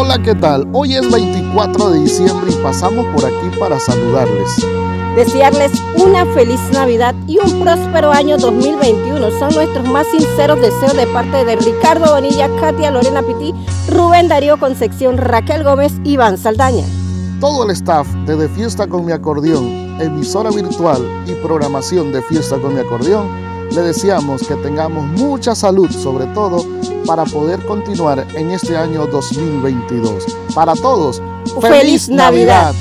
Hola, ¿qué tal? Hoy es 24 de diciembre y pasamos por aquí para saludarles. Desearles una feliz Navidad y un próspero año 2021 son nuestros más sinceros deseos de parte de Ricardo Bonilla, Katia Lorena Pití, Rubén Darío Concepción, Raquel Gómez y Iván Saldaña. Todo el staff de De Fiesta con mi acordeón, emisora virtual y programación de Fiesta con mi acordeón, le deseamos que tengamos mucha salud sobre todo para poder continuar en este año 2022. Para todos, ¡Feliz, Navidad.